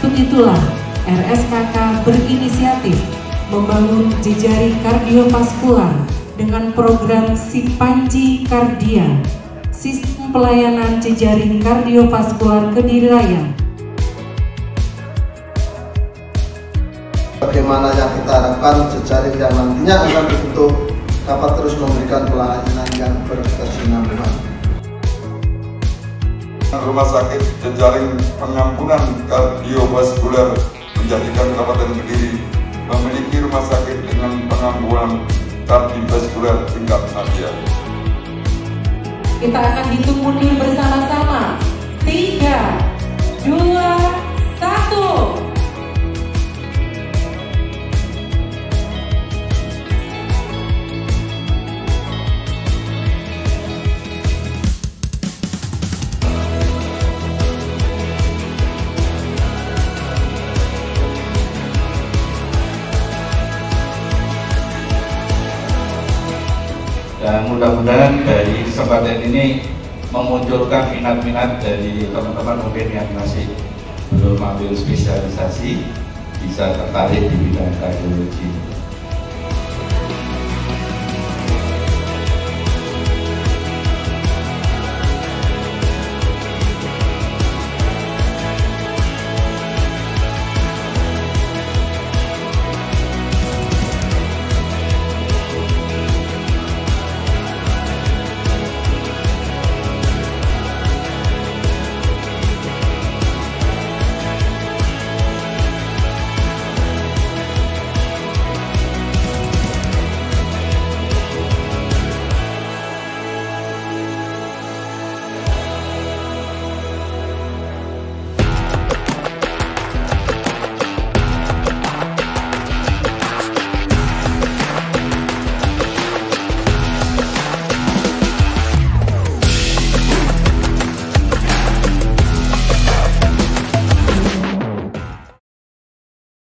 Untuk itulah RSKK berinisiatif membangun jejaring kardiovaskular dengan program Sipanji Kardia, sistem pelayanan jejaring kardiovaskular Kediri bagaimana yang kita harapkan jejaring yang nantinya akan dibentuk dapat terus memberikan pelayanan yang Rumah sakit jejaring pengampunan kardiovaskular menjadikan Kabupaten Kediri memiliki rumah sakit dengan pengampunan kardiovaskular tingkat nasional. Kita akan hitung mundur bersama-sama. Tiga, dua, dan mudah-mudahan dari kesempatan ini memunculkan minat-minat dari teman-teman mungkin yang masih belum ambil spesialisasi bisa tertarik di bidang kardiologi.